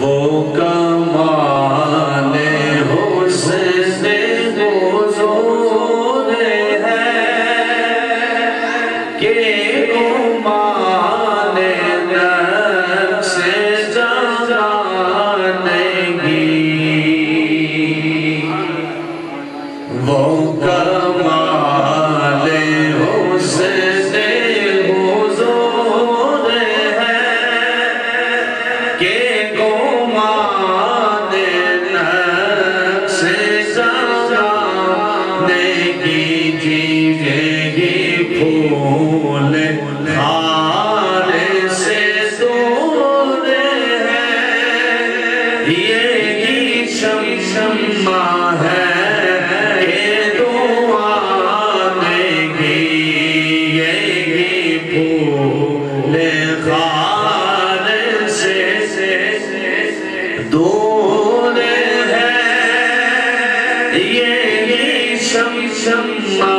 वो कमा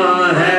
है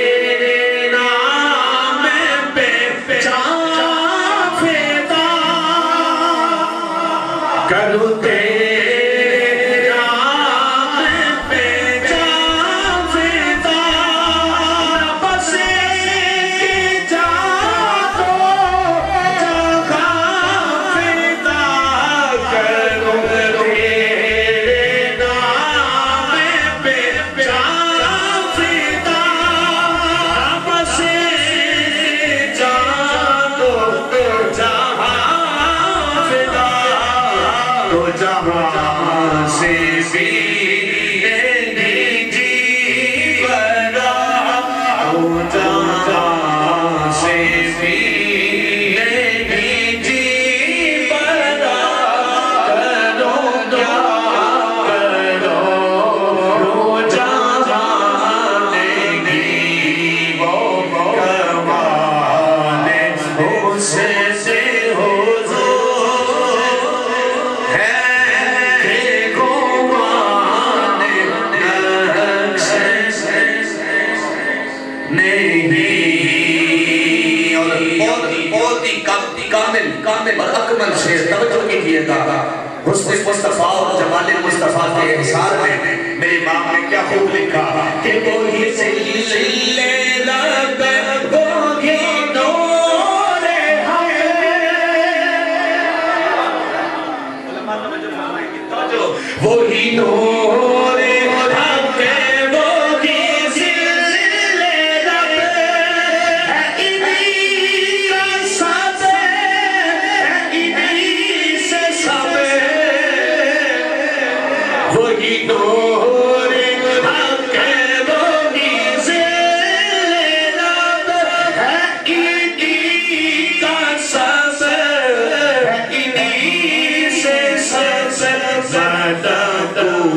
Ooh.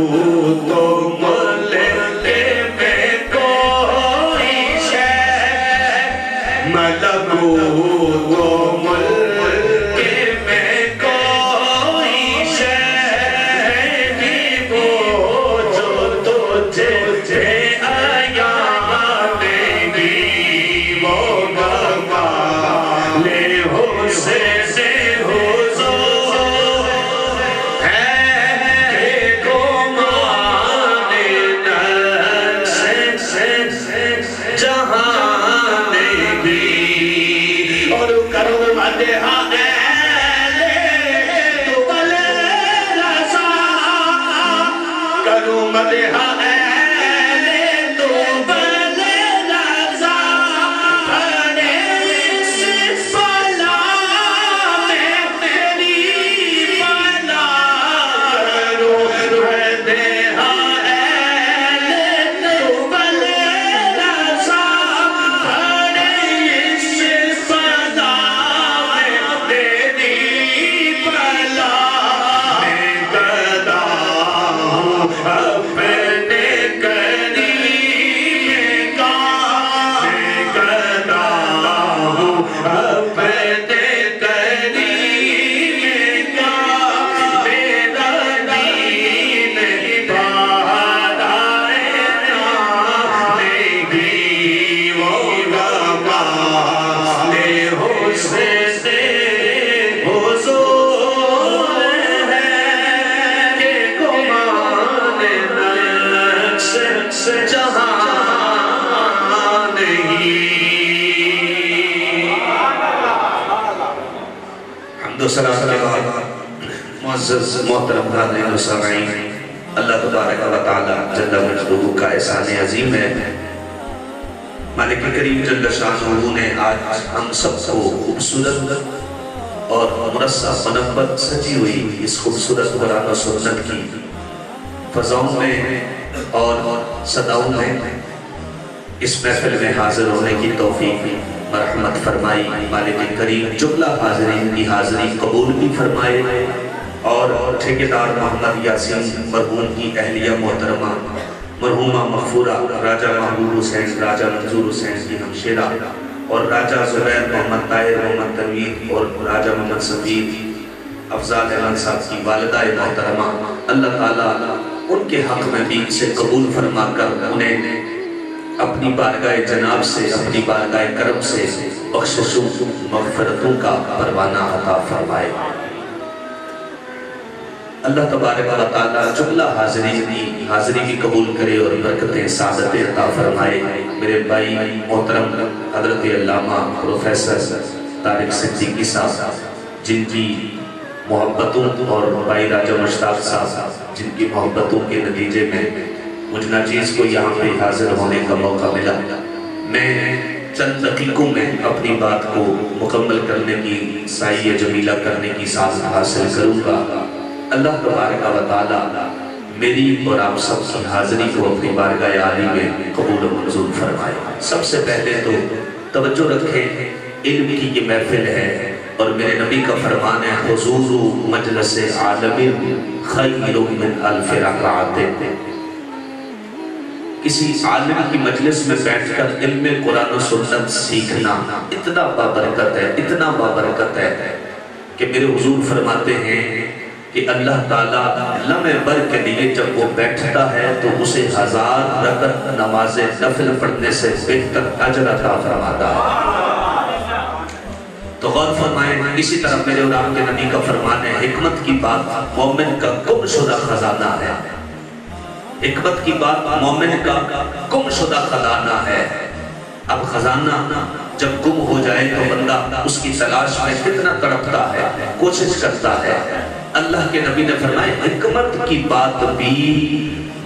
ハハ मोहतरम अल्लाह तबारक व तआला जल्ल मजदूर का एहसान अजीम है। मालिक करीम जल्ल शाह ने आज हम सबको खूबसूरत और मुरस्सा मनब्बत सजी हुई इस खूबसूरत कुरान सुन्नत की फजाओं में और सदाओं में। इस महफिल में हाजिर होने की तोफीक मरहमत फरमाई। मालिक करीम जुमला हाजरीन की हाजिरी कबूल भी फरमाए। और ठेकेदार मोहम्मद यासीन मरहूम की अहलिया मोहतरमा, मरहुमा मखफूरा राजा महबूब हुसैन, राजा मंजूर हुसैन की हमशेरा और राजा जुबैर मोहम्मद ताहिर मोहम्मद तनवीर और राजा मोहम्मद सफ़ीर, अफजाल अहमद साहब की वालदा मोहतरमा। अल्लाह ताला उनके हक में भी इसे कबूल फरमा कर उन्हें अपनी बारगाह जनाब से, अपनी बारगाह करम से बख्शिशों, मगफरतों का परवाना अता फरमाए। अल्लाह तबारक जुमला हाजिरी की हाजिरी भी कबूल करे और बरकतें, सादतें अता फरमाए। मेरे भाई, मोहतरम, हज़रत अल्लामा, प्रोफेसर, तारिक सिद्दीकी साहब, जिनकी मोहब्बतों और भाई राजा मुश्ताक साहब, जिनकी मोहब्बतों के नतीजे में मुझ नाजीज को यहाँ पे हाजिर होने का मौका मिला। मैं चंद दकीकों में अपनी बात को मुकम्मल करने की, साई जमीला करने की साथ हासिल करूँगा। अल्लाह तबारक मेरी और आप सबकी हाजिरी को अपनी बारगाह आली में कबूल मंजूर फरमाए। सबसे पहले तो तवज्जो रखें, इल्म की ये महफिल है और मेरे नबी का फरमान है, हुजूर मजलस आलम अल्फ किसी आलिम की मजलिस में बैठकर इल्म कुरान सुन्नत सीखना इतना बाबरकत है, इतना बाबरकत है कि मेरे हुजूर फरमाते हैं कि अल्लाह ताला लम्हे भर के लिए जब वो बैठता है तो उसे हज़ार रकत नमाज़ नफिल पढ़ने से बेहतर अजर अता फरमाता है। तो गौर फरमाए, इसी तरह मेरे और आपके नबी का फरमान है, हिकमत की बात मोमिन का गुमशुदा खजाना है। हिकमत की बात मोमिन का गुमशुदा खजाना है। अब खजाना जब गुम हो जाए तो बंदा उसकी तलाश में कितना तड़पता है, कोशिश करता है। अल्लाह के नबी ने फरमाया, हिकमत की बात भी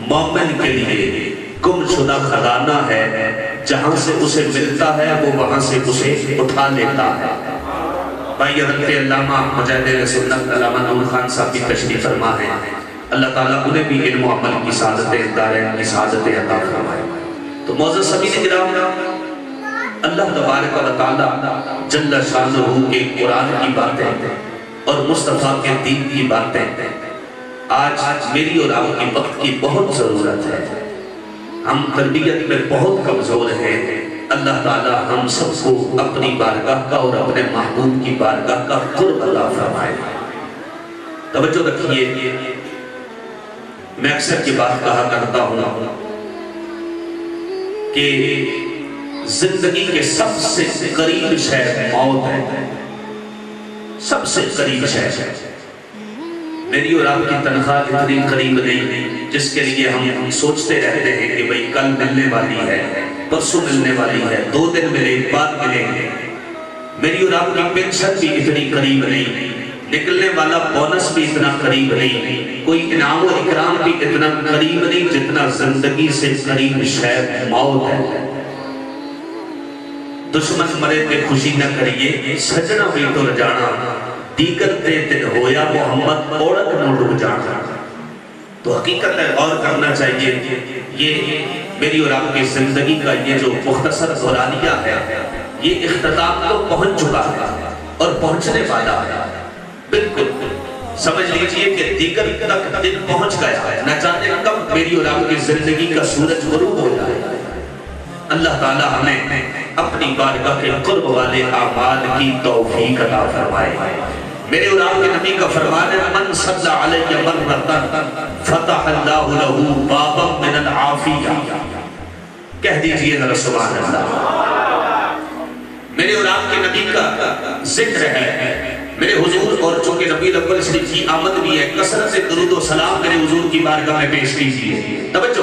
मोमिन के लिए। गुमशुदा खजाना है, जहाँ से उसे मिलता है, वो वहाँ से उसे उठा लेता है। भाई खान साहब की तशरीफ़ फरमा है। अल्लाह ताला उन्हें भी इल्म अमल की सादतें की सादतें अता फरमाए। तो मौजूद सभी ने गिराम अल्लाह तबारक व तआला जल्ल शानहू के कुरान की बातें और मुस्तफ़ा के दीन की बातें। आज मेरी और आपकी वक्त की बहुत ज़रूरत है। हम तरबियत में बहुत कमज़ोर हैं। अल्लाह ताला हम सबको अपनी बारगाह का और अपने महबूब की बारगाह का कुर्ब अता फरमाए। तवज्जो रखिए। मैं अक्सर की बात कहा करता हूँ कि ज़िंदगी के सबसे करीब शहर मौत है। सबसे करीब है। मेरी और आपकी तनख्वाह इतनी करीब नहीं, जिसके लिए हम सोचते रहते हैं कि भाई कल मिलने वाली है, परसों मिलने वाली है, दो दिन मिले बाद मिलेंगे मेरी और आपकी पेंशन भी इतनी करीब नहीं, निकलने वाला बोनस भी इतना करीब नहीं, कोई इनाम और इकराम भी इतना करीब नहीं जितना ज़िंदगी से करीब शायद मौत है। दुश्मन मरे ते खुशी न करिए, सजना भी तुर जाना। दीगर ते दिन होया मोहम्मद ओढ़क न डूब जाना। तो हकीकत है और करना चाहिए, ये मेरी और आपकी ज़िंदगी का ये जो मुख्तसर दौरानिया है, ये इख्ताम तो पहुँच चुका है और पहुँचने वाला है। बिल्कुल, समझ लीजिए कि दीगर तक दिन पहुँच गया है, न जाने कब मेरी और आपकी ज़िंदगी का सूरज गुरूब हो जाए अल्लाह ताला हमें अपनी बारगाह के कुर्ब वाले आमाल की तौफीक अता फरमाए। मेरे और आपके नबी का फरमान है मन सल्ला अलैहि मररतन फतह अल्लाहु लहू बाबम मिनल आफिया। कह दीजिए जरा सुभान अल्लाह मेरे और आपके नबी का ज़िक्र है, मेरे हुजूर और चूँकि रबी अव्वल शरीफ की आमद भी है, कसरत से दरूद और सलाम मेरे हुजूर की बारगाह में पेश कीजिए। तवज्जो।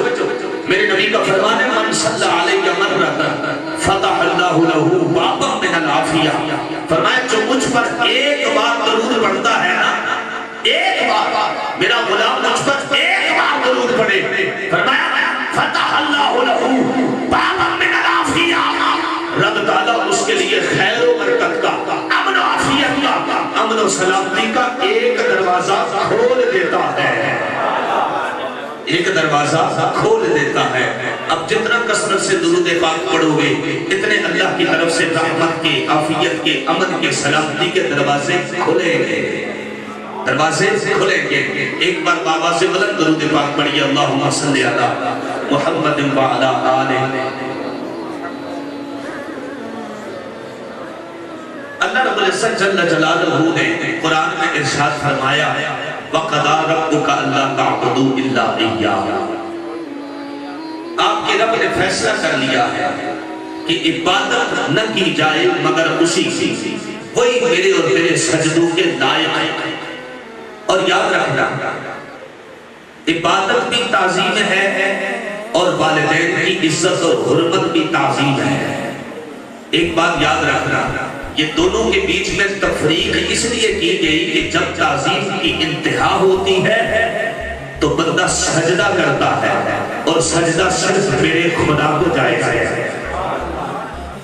मेरे नबी का फरमान है, मन सल्ला अलैहि मररतन फतह अल्लाहु लहू बाबम मिनल आफिया। फरमाया, जो मुझ पर एक बार दरूद पढ़ता है ना, एक बार, मेरा गुलाम मुझ पर एक बार दरूद पढ़े। फरमाया फतह अल्लाहु लहू बाबम मिनल आफिया। रब ताला उसके लिए खैर बरकत का, अमन आफियत का, अमन सलामती का एक दरवाज़ा खोल देता है। दरवाज़ा खोल देता है। अब जितना कसरत से दुरूद पाक पढ़ोगे, इतने अल्लाह की तरफ़ से रहमत के, आफियत के, अमन के, सलामती के दरवाजे खुलेंगे। दरवाजे खुलेंगे। एक बार बाबा से बुलंद दुरूद पाक पढ़िए सल्ली अला मुहम्मद अल्लाह रब्बुल इज़्ज़त जल्ल जलालहू ने कुरान में इरशाद फरमाया वक़दा रब्बुका अल्ला ताबुदू इल्ला इय्याह आपके रब ने फैसला कर लिया है कि इबादत न की जाए, मगर उसी की वही मेरे और मेरे सजदों के लायक है। और याद रखना, इबादत भी ताजीम है और वालिदैन की इज़्ज़त और हुर्मत भी ताजीम है। एक बात याद रखना ये दोनों के बीच में तफरीक इसलिए की गई कि जब ताजीम की इंतहा होती है तो बंदा सजदा करता है और सजदा सिर्फ़ मेरे खुदा को है।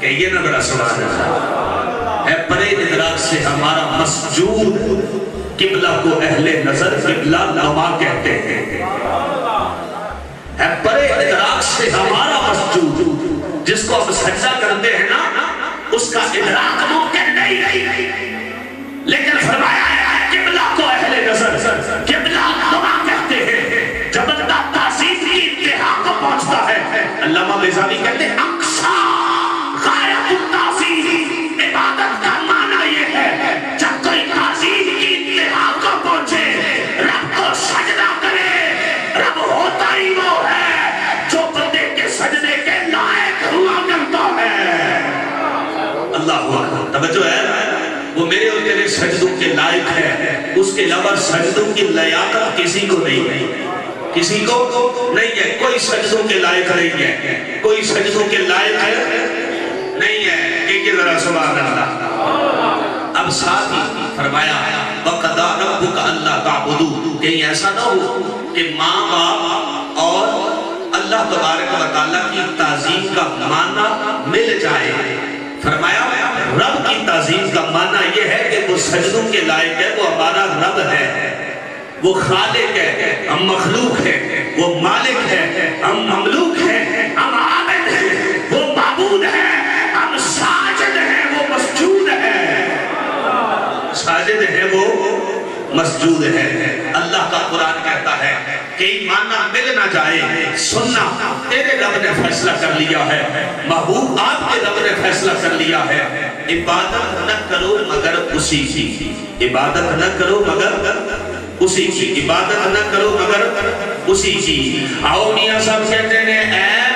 कहिए ना बड़ा सवाल है परे इदराक से हमारा मसजूद किबला को अहले नज़र किबला नमा कहते हैं। है परे इदराक से हमारा मसजूद जिसको हम सजदा करते हैं ना उसका इधराक मुमकिन नहीं रही। लेकिन फरमाया है, किबला को अहले नज़र, किबला कहाँ कहते हैं। जब बंदा तासीफ की इंतहा को पहुँचता है। अल्लामा बेजानी कहते हैं अक्सा तवज्जो है, वो मेरे और तेरे सजदों के लायक है। उसके अलावा सजदों की लयाकत किसी को नहीं है। किसी को नहीं है। कोई सजदों के लायक नहीं है। कोई सजदों के लायक है, नहीं है। एक जरा अल्लाह अब साथ ही फरमाया, वक़दा रब्बुका अल्लाह ताबुदू। कहीं ऐसा ना हो कि माँ बाप और अल्लाह तबारक व तआला की ताजीम का माना मिल जाए। फरमाया, रब की तजीम का माना यह है कि वो सजदों के लायक है, वो हमारा रब है। वो खालिक है, हम मखलूक है। वो मालिक है, हम ममलूक है। हम आबिद है। वो बाबूद है। हम साजिद है। वो मस्जूद है। साजिद है वो मसजूद है। अल्लाह का कुरान कहता है कि माना मिल ना जाए, सुनना, तेरे रब ने फैसला कर लिया है। महबूब आपके रब ने फैसला कर लिया है। इबादत न करो मगर उसी की। इबादत न करो मगर उसी की। इबादत न करो मगर उसी की। आओ मियाँ साहब कहते हैं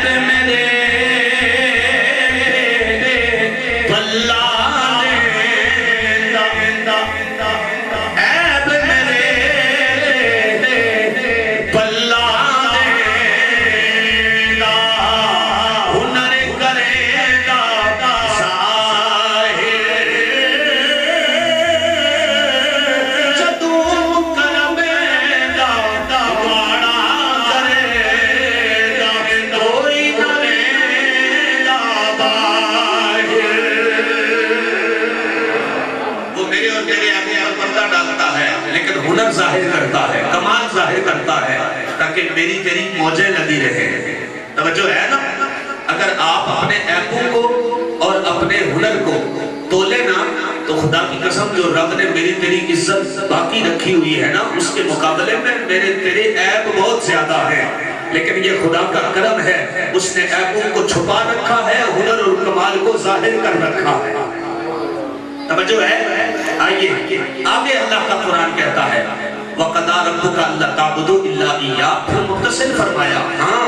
जो रब ने मेरी तेरी इज़्ज़त बाकी रखी हुई है ना, उसके मुकाबले में मेरे तेरे ऐप बहुत ज़्यादा है। लेकिन ये खुदा का करम है, उसने ऐपों को छुपा रखा है, हुनर और कमाल को ज़ाहिर कर रखा है। तवज्जो है? आइए, आगे अल्लाह का कुरान कहता है, वक़दा रब्बुका अल्ला ताबुदु इल्ला इय्या फिर मुत्तसिल फरमाया, हाँ,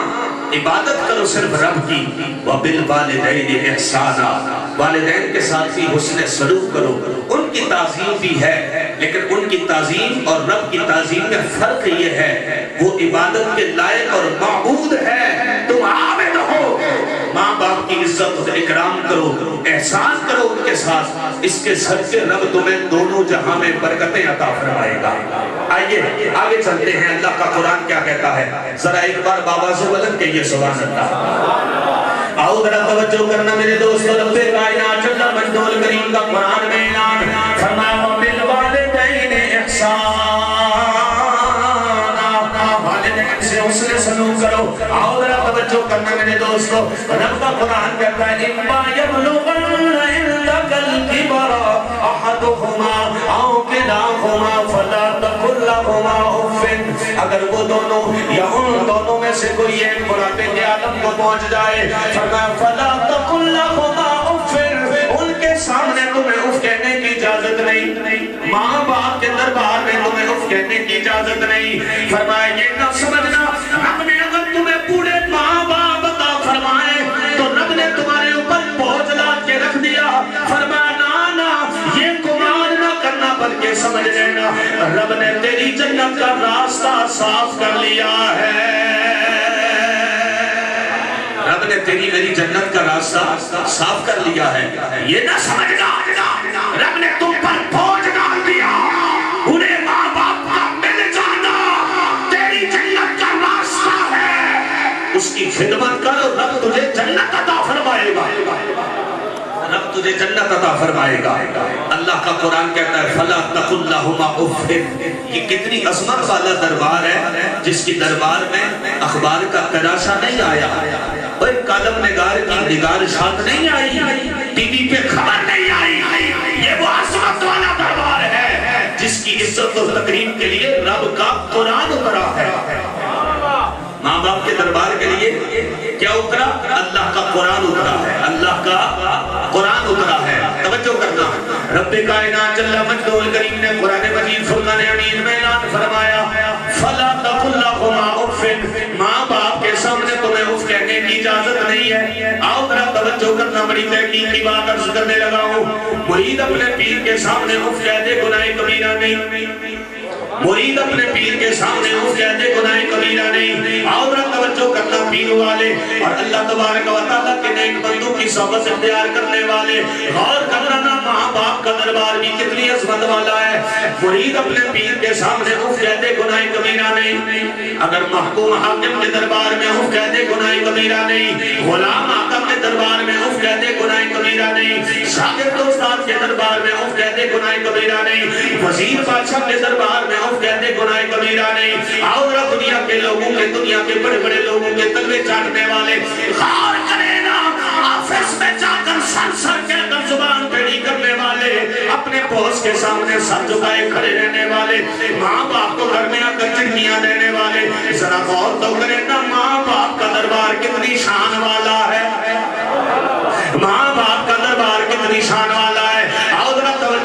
इबादत करो सिर्फ़ रब की व बिल वालिदैन इहसाना वालिदैन के साथ भी हुस्न सलूक करो। उनकी ताजीम भी है, लेकिन उनकी ताजीम और रब की ताजीम में फ़र्क ये है, वो इबादत के लायक और माबूद है। तुम आबिद हो। माँ बाप की इज़्ज़त इकराम करो, एहसान करो उनके साथ। इसके सच्चे रब तुम्हें दोनों जहाँ में बरकतें अता फरमाएगा। आइए, आगे चलते हैं। अल्लाह का कुरान क्या कहता है? जरा एक बार बाबा से बदल के ये अल्लाह। आओ जरा तवज्जो करना मेरे दोस्तों, रब्बे कायनात अल्लाह मंजूल करीम का कुरान में ऐलान फरमाया बिल वालिदैन ihsana वालिदैन से उसने सलूक करो। आओ जरा तवज्जो करना मेरे दोस्तों। रब का कुरान कहता है, इम्मा यबलुगन्ना इंदकल किबरा अहदुहुमा औ किलाहुमा, फला तकुल लहुमा उफ्फिन। अगर वो दोनों या उन दोनों में से कोई एक के को पहुँच जाए। उनके सामने तुम्हें उफ कहने की इजाज़त नहीं। माँ बाप के दरबार में तुम्हें उफ कहने की इजाज़त नहीं। ये ना समझना अगर तुम्हें पूरे माँ बाप अता फरमाए तो रब ने तुम्हारे ऊपर बोझ ला के रख दिया। फरमाया, ना ना, ये गुमान ना करना, बल्कि समझ लेना, रब ने तेरी जन्नत का रास्ता साफ़ कर लिया है। ने तेरी मेरी जन्नत का रास्ता साफ़ कर लिया है। ये ना समझना, रब ने तुम पर बोझ डाल दिया। उन्हें माँ बाप का मिल जाना तेरी जन्नत का रास्ता है। उसकी खिदमत कर, रब तुझे जन्नत अता फरमाएगा। रब तुझे जन्नत अता फरमाएगा। अल्लाह का कुरान कहता है, फला तकुल्लाहुमा उफ्फिन। ये कितनी अजमत वाला दरबार है, जिसकी दरबार में अखबार का तराशा नहीं आया। और कलम निगार की निगार शात नहीं आई। टीवी पे खबर नहीं आई। ये वो अजमत वाला दरबार है, जिसकी इज़्ज़त और तकरीम के लिए रब का कुरान उतरा है। माँ बाप के दरबार के लिए क्या उतरा अल्लाह का कुरान उतरा है। अल्लाह का कुरान उतरा है। तवज्जो करना। रब्बे कायनात जल्ला मजदूल करीम ने कुरान मजीद फुरकान हमीद में ऐलान फरमाया, फला तकुल्लाहुमा उफ्फिन माँ बाप के सामने उफ की इजाज़त नहीं है। आओ जरा तवज्जो करना बड़ी तहकीक की बात अर्ज़ करने लगा हूँ। मुरीद अपने पीर के सामने उफ दे, गुनाह कबीरा नहीं। मुरीद अपने पीर के सामने उफ कहते गुनाह कबीरा नहीं, आओ जरा तवज्जो करना पीर वाले। और अल्लाह तबारक व तआला के नेक बंदों की सोबत इख्तियार करने वाले। गौर करना माँ बाप का दरबार भी कितनी अजमत वाला है। मुरीद अपने पीर के सामने उफ कहते गुनाह कबीरा नहीं। अगर महकूम हाकिम के दरबार में उफ कहते गुनाह कबीरा नहीं। गुलाम आका के दरबार में उफ कहते गुनाह कबीरा नहीं। शागिर्द उस्ताद के दरबार में उफ कहते गुनाह कबीरा नहीं। वज़ीर बादशाह के दरबार में उफ कहते, गुनाह कबीरा नहीं। आओ जरा दुनिया के लोगों के, दुनिया के बड़े बड़े लोगों के तलवे चाटने वाले, गौर करें ना, ऑफ़िस में जाकर सर सर के अंदर ज़ुबान टेढ़ी करने वाले, अपने बॉस के सामने सर झुकाए खड़े रहने वाले माँ बाप को घर में आकर चिट्ठियाँ देने वाले, जरा गौर तो करें ना माँ बाप का दरबार कितनी शान वाला है। माँ बाप का दरबार कितनी शान वाला है।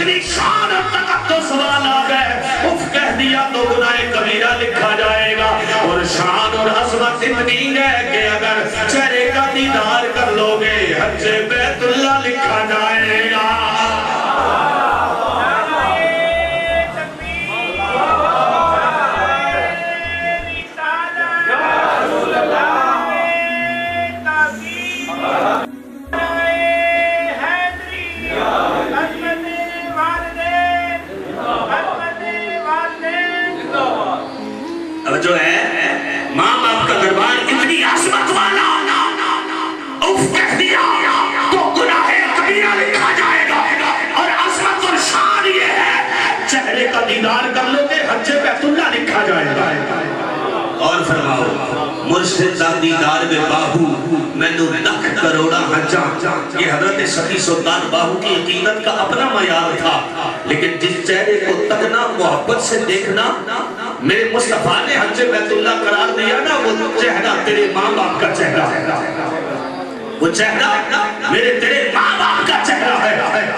इतनी शान और सवाल आ गए। उफ, कह दिया तो गुनाह कबीरा लिखा जाएगा। और शान और अजमत इतनी है कि अगर चेहरे का दीदार कर लोगे, हज बैतुल्ला लिखा जाएगा। दीदार कर लोगे हज्जे बैतुल्ला लिखा जाएगा। और फरमाओ, मुर्शिद दीदार में बाहू, मैनू लख करोड़ा हजा। ये हज़रत सखी सुल्तान बाहू की यकीनत का अपना मयार था। लेकिन जिस चेहरे को तकना, मोहब्बत से देखना, मेरे मुस्तफ़ा ने हज बैतुल्ला करार दिया ना, वो चेहरा तेरे माँ बाप का चेहरा वो चेहरा मेरे तेरे माँ बाप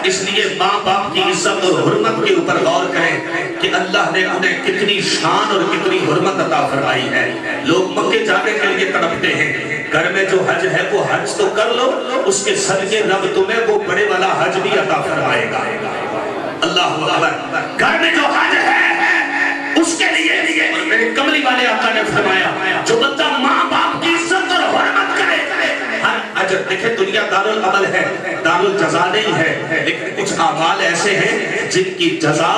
इसलिए माँ बाप की इज़्ज़त और हुर्मत के ऊपर गौर करें कि अल्लाह ने उन्हें कितनी शान और कितनी हुर्मत अता फरमाई है। लोग मक्के जाने के लिए तड़पते हैं। घर में जो हज है, वो हज तो कर लो, उसके सदके रब तुम्हें, वो बड़े वाला हज भी अता फरमाएगा। अल्लाह घर में जो हज है, उसके लिए मेरे कमली वाले आका ने फरमाया, जो बंदा माँ बाप की इज़्ज़त और हुर्मत करे अजर देखे दुनिया दारुल अमल है, दारुल जजा नहीं है, लेकिन कुछ अमाल ऐसे हैं जिनकी जजा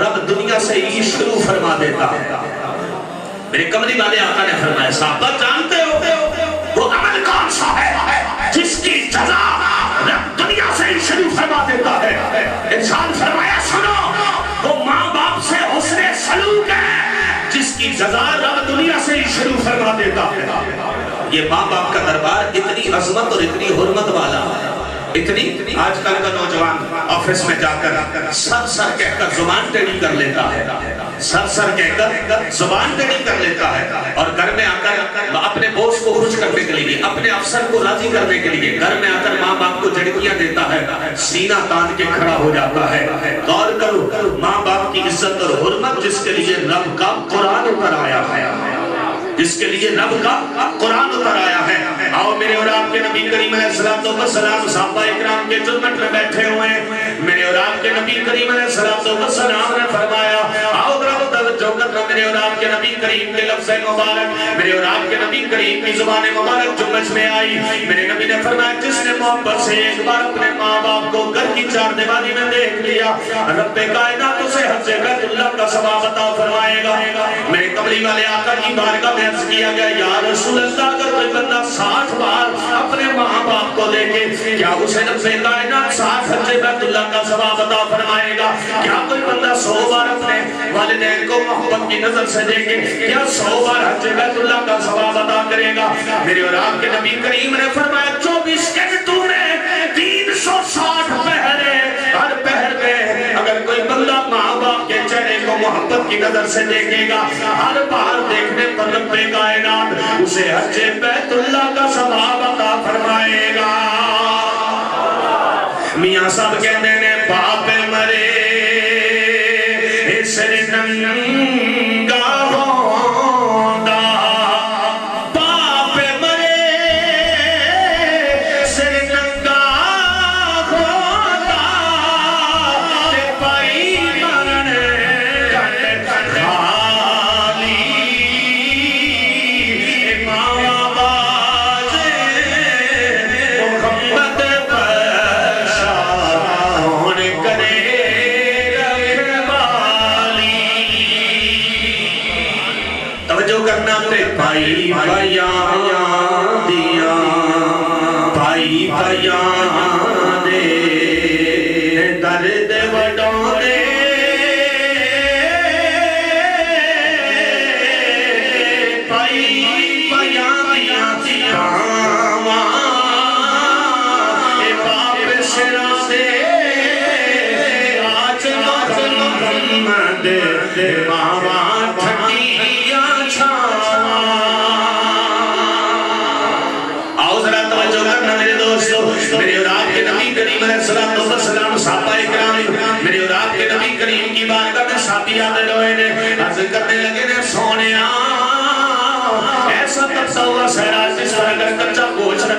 रब दुनिया से ही शुरू फरमा देता है। मेरे कमरी वाले आका ने फरमाया, साहबा जानते हो, वो अमल कौन सा है जिसकी जजा रब दुनिया से ही शुरू फरमा देता है? इंसान फरमाया, सुनो, वो माँ बाप से उसने सलूक है जिसकी जजा रब दुनिया से ही शुरू फरमा देता है। ये माँ बाप का दरबार इतनी अजमत और इतनी हुरमत वाला। इतनी आजकल का नौजवान ऑफ़िस में जाकर सर सर कहकर ज़ुबान टेढ़ी कर लेता है। सर सर कहकर ज़ुबान टेढ़ी कर लेता है। और घर में आकर अपने बॉस को खुश करने के लिए, अपने अफसर को राज़ी करने के लिए घर में आकर माँ बाप को झड़कियाँ देता है। सीना तान के खड़ा हो जाता है। गौर करो माँ बाप की इज़्ज़त और हुरमत जिसके लिए रब का कुरान उतर आया है। जिसके लिए रब का कुरान उतर आया है। आओ मेरे और आपके नबी करीम सलाम साहबा इकराम के चुनमट में बैठे हुए मेरे और आपके नबी करीम सलाम ने फरमाया, आओ करना मेरे और आपके नबी करीम के लफ्ज़ मुबारक। मेरे और आपके नबी करीम की ज़ुबान मुबारक में आई। मेरे नबी ने फरमाया, जिसने मोहब्बत से एक बार अपने माँ-बाप को घर की चार दीवारी में देख लिया का सवाब अता फरमाएगा। मेरे कमली वाले आका की में अर्ज़ किया गया, या रसूल अल्लाह अगर कोई बंदा 60 बार अपने मां-बाप को देखे, क्या उसे नफ्से कायनात 60 हज बैतुल्लाह का सवाब अता फरमाएगा? क्या कोई बंदा 100 बार अपने वालिदैन को मोहब्बत की नज़र से देखे, क्या 100 बार हज बैतुल्लाह का सवाब अता करेगा। मेरे और आपके नबी करीम ने फरमाया 24 घंटों में 360 पहरे, हर पहर में अगर कोई बंदा माँ बाप के चेहरे को मोहब्बत की नज़र से देखेगा, हर बार देखने पर रब्बे कायनात, उसे हजे बैतुल्ला का सवाब अता फरमाएगा। मियाँ सब कहते ने पाप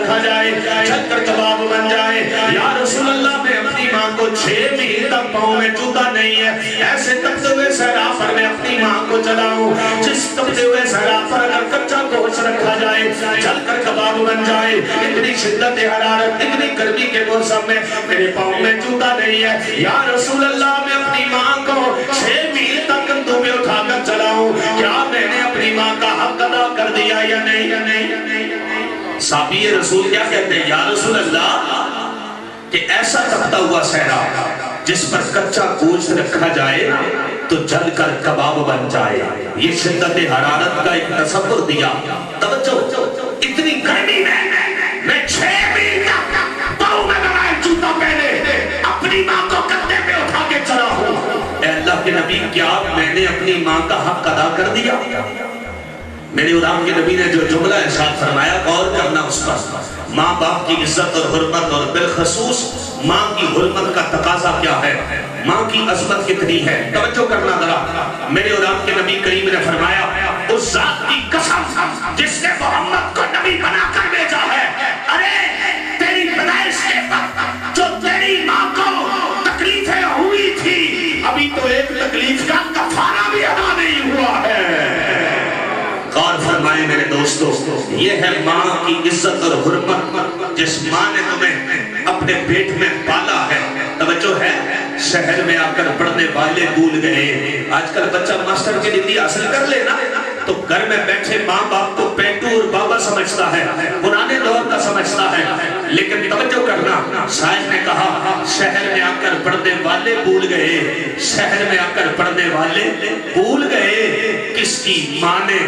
रखा जाए छक्कर कबाब बन जाए। या रसूल अल्लाह मैं अपनी माँ को छह महीने तक पाँव में जूता नहीं है। ऐसे तपते हुए सहरा पर मैं अपनी माँ को चलाऊं। जिस तपते हुए सहरा पर अगर कच्चा गोश्त रखा जाए चलकर कबाब बन जाए। इतनी शिद्दत, हरारत, इतनी गर्मी के मौसम में मेरे पाँव में जूता नहीं है। या रसूल अल्लाह मैं अपनी माँ को छह मील तक में उठाकर चलाऊं। क्या मैंने अपनी माँ का हक अदा कर दिया या नहीं या नहीं या नहीं? साबी रसूल क्या कहते हैं? या रसूल अल्लाह कि ऐसा तपता हुआ सहरा, जिस पर कच्चा गोश्त रखा जाए तो जल कर कबाब बन जाए। ये शिद्दत हरारत का एक तस्वर दिया। तवज्जो, इतनी गर्मी में, मैं छह मील तक में लगाए जूता पहने, अपनी माँ को कंधे पे उठा के चला हूँ। अल्लाह के नबी, क्या मैंने अपनी माँ का हक अदा कर दिया? मेरे उदाम के नबी ने जो जुमला इशाद फरमाया और करना उस पर। माँ बाप की इज़्ज़त और हरमत और बिलखसूस माँ की हरमत का तकाजा क्या है? माँ की अजमत कितनी है? तवज्जो करना जरा। मेरे उदाम के नबी करीम ने फरमाया, उस जात की कसम जिसने मोहम्मद को नबी बनाकर दोस्तों, ये है माँ की इज़्ज़त और हुरमत, जिस माँ ने तुम्हें अपने पेट में पाला है। तवज्जो है, शहर में आकर पढ़ने वाले भूल गए। आजकल बच्चा मास्टर की डिग्री हासिल कर लेना। तो घर में बैठे माँ बाप को पेटू और बाबा समझता है, पुराने दौर का समझता है। लेकिन तवज्जो करना शायद ने कहा, शहर में आकर पढ़ने वाले भूल गए। शहर में आकर पढ़ने वाले भूल गए। किसकी माँ ने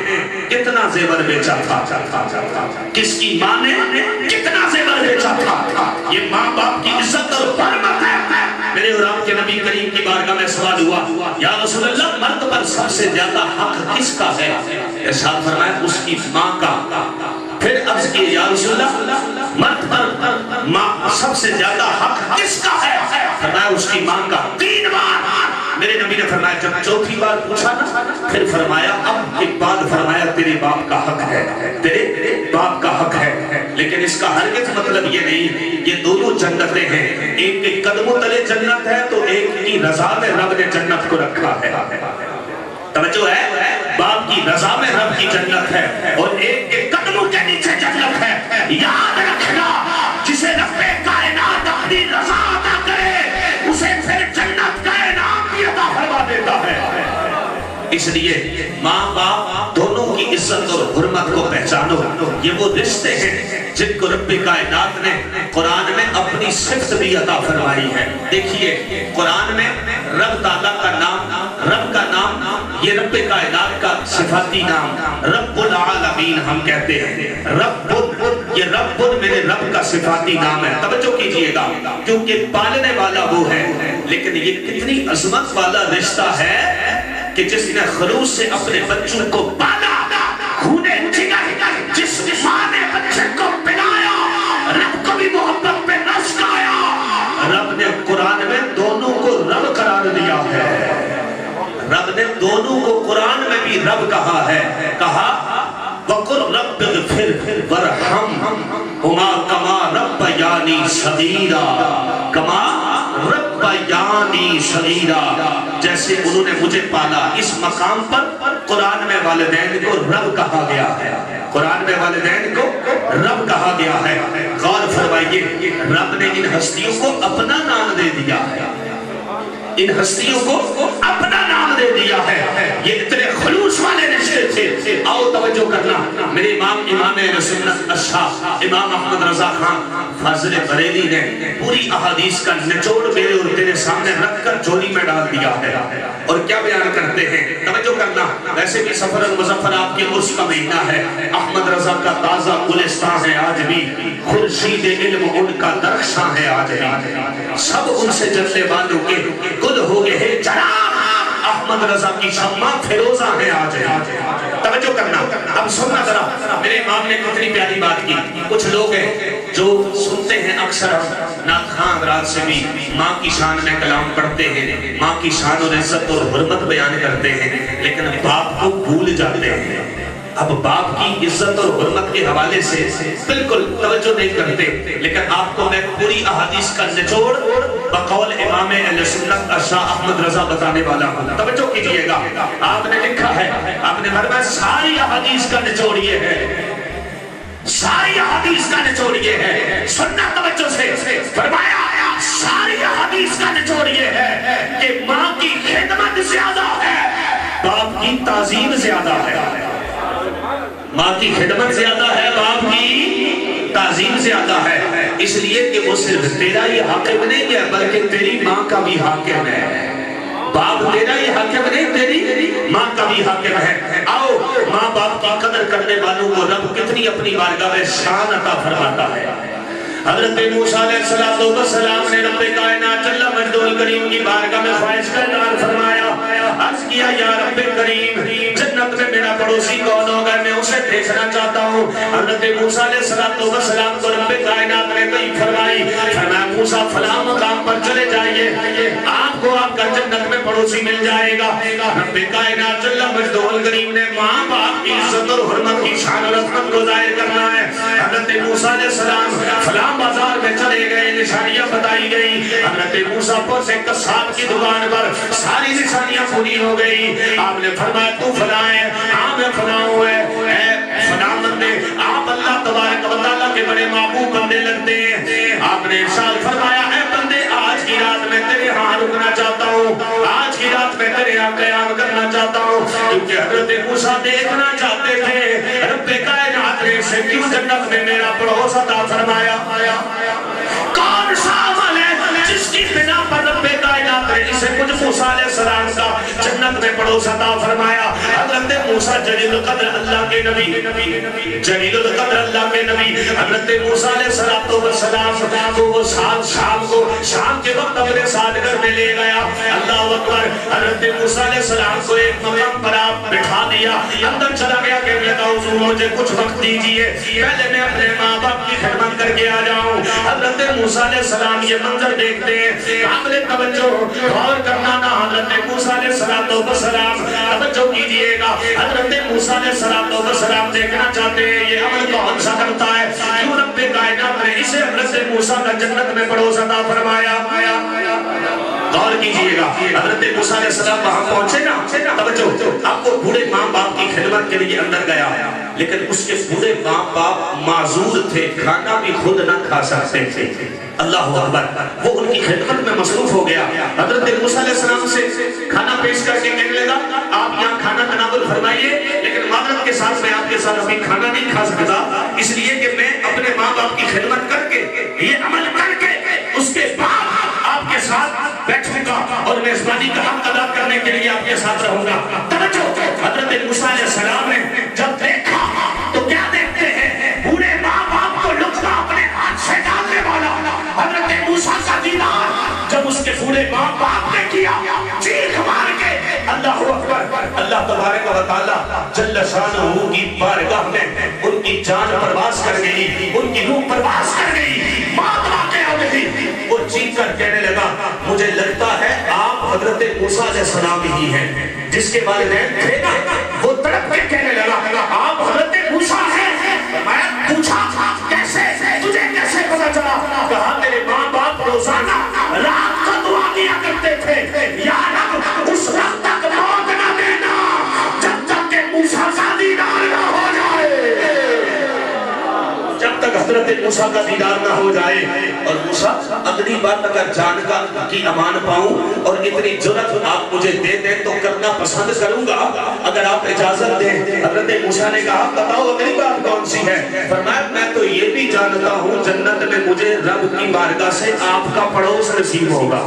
कितना जेवर बेचा था? किसकी माँ ने कितना जेवर बेचा था? ये माँ बाप की इज़्ज़त और हरमत है। मेरे और आपके नबी करीम की बारगाह में सवाल हुआ, या रसूलुल्लाह, मर्द पर सबसे ज़्यादा हक किसका है? इरशाद फरमाया उसकी माँ का। फिर अर्ज़ किए मर्द पर माँ सबसे ज़्यादा हक किसका है? फरमाया उसकी माँ का। तीन बार। मेरे नबी ने फरमाया, जब चौथी बार पूछा ना, फिर फरमाया, अब एक बाद फरमाया, तेरे बाप का हक है। तेरे बाप का हक है। लेकिन इसका हरगिज मतलब ये नहीं, ये दोनों जन्नतें हैं। एक के कदमों तले जन्नत है तो एक की रजा में रब ने जन्नत को रखा है। तवज्जो है? बाप की रजा में रब की जन्नत है और एक के कदमों के नीचे जन्नत है। याद रखना, जिसे रब्बे कायनात अपनी रजा अदा करे, उसे फिर जन्नत का इनाम भी अता फरमा देता है। इसलिए माँ बाप दोनों की इज़्ज़त और हुरमत को पहचानो। ये वो रिश्ते हैं जिनको रब्बी कायनात ने कुरान में अपनी सिफ्त भी अता फरमाई है। देखिए, कुरान में रब ताला का नाम, रब का नाम ये रब कायनात का सिफाती नाम, रब्बुल आलमीन हम कहते हैं। रब्बुल, ये रब्बुल मेरे रब का सिफाती नाम है। तवज्जो कीजिएगा, क्योंकि पालने वाला वो है। लेकिन ये कितनी अजमत वाला रिश्ता है कि जिसने खलूस से अपने बच्चों को पाला, खूने जिस माँ ने बच्चे को पिलाया, रब को भी मोहब्बत पे नस्काया। रब ने कुरान में दोनों को रब करार दिया है। रब ने दोनों को कुरान में भी रब कहा है। कहा वकुर रब फिर वरहम, हुमा कमा रब यानी सगीरा। कमा रब यानी जैसे उन्होंने मुझे पाला। इस मकाम पर कुरान में वालदेन को रब कहा गया है। कुरान में वालदेन को रब कहा गया है। गौर फरमाइए, रब ने इन हस्तियों को अपना नाम दे दिया है। इन हस्तियों को अपना नाम दे दिया है। ये इतने तवज्जो करना। मेरे इमाम इमाम सुन्नत अच्छा। इमाम अहमद रजा खान, फजल बरेली ने पूरी अहादीस का निचोड़ मेरे और तेरे सामने रखकर झोली में डाल दिया है। और क्या बयान करते हैं? तवज्जो करना। वैसे भी सफ़र मुजफ्फर आपके उर्स का महीना है। अहमद रजा का ताज़ा गुलिस्तान है आज भी। खुर्शीद इल्म उनका दरख्शां है आज भी। सब उनसे जलने वालों के गुल हो गए हैं। जनाब अहमद रजा की शम्मा फिरोजा है आज तवज्जो करना। अब सुनना जरा। मेरे इमाम ने कितनी प्यारी बात की। कुछ लोग हैं जो सुनते हैं अक्सर ना खान रात से भी। माँ की शान में कलाम पढ़ते हैं। माँ की शान और इज़्ज़त और हरमत बयान करते हैं। लेकिन बाप को भूल जाते हैं। अब बाप की इज़्ज़त और हुरमत के हवाले से बिल्कुल तवज्जो नहीं करते, लेकिन आपको मैं पूरी अहादीस का निचोड़ बकौल इमाम शाह अहमद रजा बताने वाला हूँ। तवज्जो कीजिएगा। आपने लिखा है, आपने फरमाया सारी अहादीस का निचोड़ ये है। सारी हदीस का निचोड़ ये है। सुनना तवज्जो से फरमाया, सारी हदीस का निचोड़ ये है कि माँ की खिदमत ज़्यादा है, बाप की ताजीम ज़्यादा है। माँ की खिदमत ज़्यादा है, बाप की ताजीम ज़्यादा है। इसलिए कि वो सिर्फ़ तेरा ही हाकिम नहीं है, बल्कि तेरी माँ का भी हाकिम है। बाप तेरा ही हाकिम नहीं, तेरी माँ का भी हाकिम है। आओ माँ बाप की कदर करने वालों को रब कितनी अपनी बारगाह में शान अता फरमाता है। हज़रत मूसा सलाम ने रब कायनात जल्ला मजदूल करीम की बारगाह में ख्वाहिश का फरमाया। किया या करीम जन्नत में मेरा पड़ोसी कौन होगा? मैं उसे देखना चाहता हूँ। मूसा को रब कायनात ने कही फरमाई मूसा, फला मकाम पर चले जाइए। आपको आपका जन्नत में पड़ोसी मिल जाएगा। रब कायनात, जल्ला मजदूल करीम ने माँ बाप की इज़्ज़त और हुर्मत की शान और को ज़ाहिर करना है। मूसा सलाम फला बाज़ार में चले गए, निशानियाँ बताई गई। हज़रत मूसा पहुँचे कसाब की दुकान पर सारी निशानियाँ पूरी हो गई। आपने फरमाया, तू फलाए हाँ मैं फलाऊं है आप अल्लाह तबारक व तआला के बड़े महबूब बंदे लगते हैं। आपने इरशाद फरमाया है बंदे, आज की रात में तेरे यहाँ रुकना चाहता हूँ, आज की रात में तेरे यहाँ कयाम करना चाहता हूँ। क्योंकि हज़रत मूसा देखना चाहते थे, रब्बे कायनात ने से क्यों जन्नत में मेरा पड़ोस अता फरमाया? है कुछ शाम के वक्त मुझे कुछ वक्त दीजिए। पहले मैं अपने माँ बाप की खिदमत करके आ जाऊँ। हज़रत मूसा सलाम, ये मंजर देखते हैं। काबिल तवज्जो और करना ना। हज़रत मूसा ने सलातो सलाम, तवज्जो कीजिएगा। हज़रत मूसा ने सलातो सलाम देखना चाहते हैं, ये अमल कौन सा करता है। क्यों रब्बे कायनात ने इसे हज़रत मूसा का जन्नत में पड़ोस अता फरमाया। गौर कीजिएगा। हज़रत मूसा ने सलाम वहाँ पहुँचे ना तवज्जो आपको बूढ़े माँ बाप की खिदमत के लिए अंदर गया। लेकिन उसके बूढ़े माँ बाप माजूर थे खाना भी खुद ना खा सकते थे। अल्लाह अकबर। वो उनकी खिदमत में मसरूफ हो गया। हज़रत मूसा से खाना पेश करके कहने लगा, आप यहाँ खाना तनावल फरमाइए, लेकिन मादरत के साथ मैं आपके साथ अभी खाना नहीं खा सकता। इसलिए कि मैं अपने माँ बाप की खिदमत करके, ये अमल करके, उसके बाद साथ बैठूँगा और मेजबानी का हक अदा करने के लिए आपके साथ रहूँगा। हज़रत सलाम ने जब देखा तो क्या देखते हैं? बूढ़े माँ बाप को लुत्फा अपने हाथ से डालने वाला हज़रत मूसा का दीदार। जब उसके बूढ़े माँ बाप ने किया, चीख मार के अल्लाह अकबर, अल्लाह तबारक व तआला जल्ल शानहू की बारगाह में उनकी जान परवास कर गई, उनकी रूह परवास कर गई। चीख कर कहने लगा। मुझे लगता है आप हज़रत मूसा से सलाम ही हैं, जिसके बारे में थे ना वो तड़प के कहने लगा, आप हज़रत मूसा हैं? मैं पूछा, कैसे? तुझे कैसे पता चला? कहा तेरे माँ बाप रोज़ाना हज़रत मूसा का दीदार ना हो जाए। और मूसा, अगली बात अगर जानकर की अमान पाऊँ और इतनी ज़रूरत आप मुझे दे दें तो करना पसंद करूँगा। अगर आप इजाज़त दें, हज़रत मूसा ने कहा, बताओ, अगली बात कौन सी है? फरमाया, मैं तो ये भी जानता हूँ, जन्नत में मुझे रब की बारगाह से आपका पड़ोस नसीब होगा।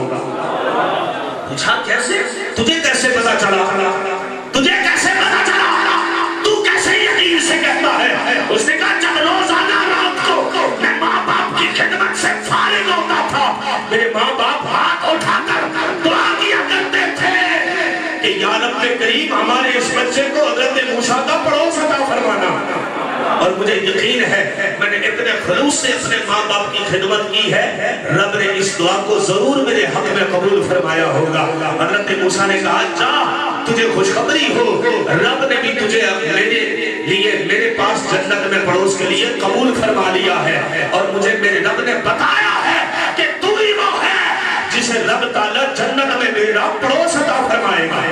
पूछा, कैसे? तुझे कैसे पता चला? तुझे कैसे पता चला? तू कैसे यकीन से कहता है? उसने कहा जब की खिदमत से फारिग होता था मेरे माँ बाप हाथ उठाकर दुआ किया करते थे। कि या रब करीम हमारे इस बच्चे को हज़रत मूसा का पड़ोस अता फरमाना और मुझे यकीन है। मैंने इतने खलूस से अपने माँ बाप की खिदमत की है। रब ने इस दुआ को ज़रूर मेरे हक में कबूल फरमाया होगा। हज़रत मूसा ने कहा जा तुझे खुशखबरी हो रब ने भी तुझे मेरे लिए मेरे पास जन्नत में पड़ोस के लिए कबूल फरमा लिया है और मुझे मेरे रब ने बताया है कि तू ही वो है जिसे रब ताला जन्नत में मेरा पड़ोस अता फरमाएगा।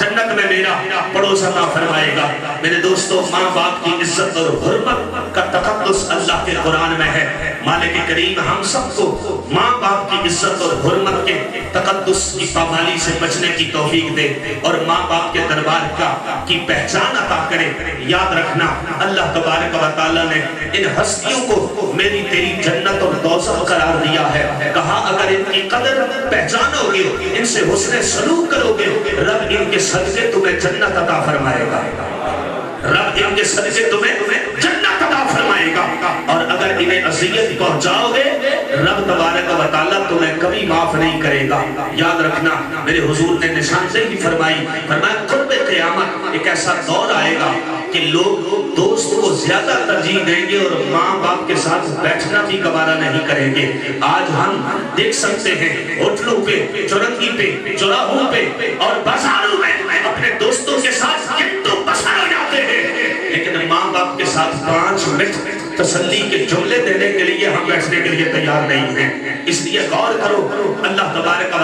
जन्नत में मेरा पड़ोस अता फरमाएगा। मेरे दोस्तों, माँ बाप की इज़्ज़त और हुर्मत का तकदस अल्लाह के कुरान में है। मालिक करीम, हम सबको माँ बाप की इज़्ज़त और हुरमत के तकदस की पामाली से बचने की तौफीक दे और माँ बाप के दरबार का, की पहचान अता करे। याद रखना, अल्लाह तबारक व तआला ने इन हस्तियों को मेरी तेरी जन्नत और दौसत करार दिया है। कहा, अगर इनकी कदर पहचानोगे, इनसे हुस्न सलूक करोगे, रब इनके सदके तुम्हें जन्नत अता फरमाएगा। रब इनके सदके तुम्हें जन्नत फरमाएगा, और अगर इन्हें अजियत पहुंचाओगे, रब तबारक व तआला तुम्हें कभी माफ़ नहीं करेगा। याद रखना, मेरे हुजूर ने निशानदेही फरमाई। फरमाया कुर्ब क़यामत, एक ऐसा दौर आएगा कि लोग दोस्त को ज़्यादा तरजीह देंगे और माँ बाप के साथ बैठना भी गवारा नहीं करेंगे। आज हम देख सकते हैं, होटलों पे, चौरंगी पे, चौराहों पे, और बाजारों में अपने दोस्तों के साथ किंतु बसर हो जाते हैं। साथ पाँच मिनट तसल्ली के जुमले देने के लिए हम बैठने के लिए तैयार नहीं हैं। इसलिए गौर करो, अल्लाह तबारक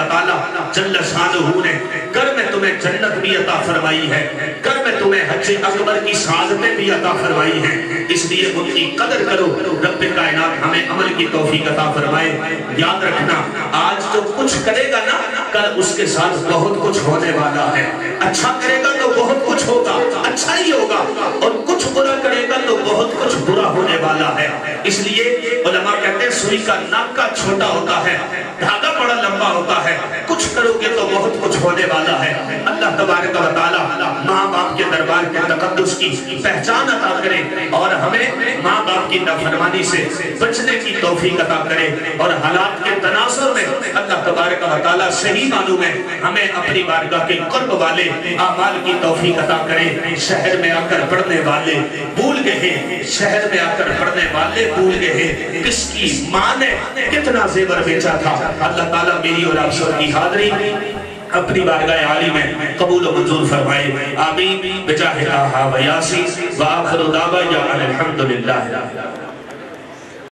ने कर में तुम्हें जन्नत भी अता फरमाई है कर में तुम्हें हज अकबर की सादतें भी अता फरमाई हैं। इसलिए उनकी कदर करो, रब कायनात हमें अमल की तौफीक अता फरमाए। याद रखना, आज जो कुछ करेगा ना, कल उसके साथ बहुत कुछ होने वाला है। अच्छा करेगा तो बहुत कुछ होगा। अच्छा ही होगा। और कुछ बुरा करेगा तो बहुत कुछ बुरा होने वाला है। इसलिए कहते हैं, सुई का नाक का छोटा होता है। धागा बड़ा लंबा होता है। कुछ करोगे तो बहुत कुछ होने वाला है। अल्लाह तबारक माँ बाप के दरबार के तकद्दुस की पहचान अता करे और हमें माँ बाप की नाफरमानी से बचने की तौफीक अता करे और हालात के तनासुर में अल्लाह तबारक सही मालूम है। हमें अपनी बारगाह के कुर्ब वाले अमाल की तौफीक अता करे। शहर में आकर पढ़ने वाले भूल गए। शहर में आकर पढ़ने वाले भूल गए। किसकी माँ ने कितना जेवर बेचा था? अल्लाह ताला मेरी और आप सबकी हाजिरी अपनी बारगाह आली में कबूल मंजूर फरमाए। आमीन। बिजाहिर आहा व यासीन व आखिर दावा या अल्हम्दुलिल्लाह।